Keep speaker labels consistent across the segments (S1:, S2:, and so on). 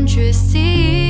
S1: country see.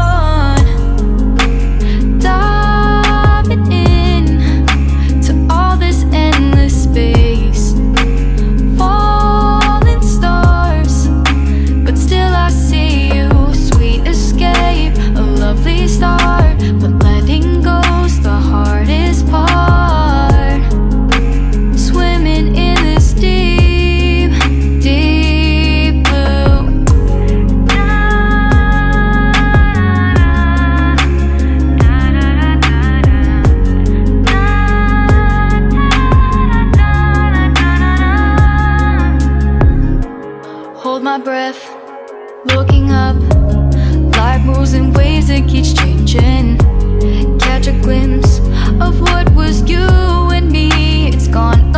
S1: hold my breath. Looking up Life moves in waves it keeps changing. Catch a glimpse Of what was you and me. It's gone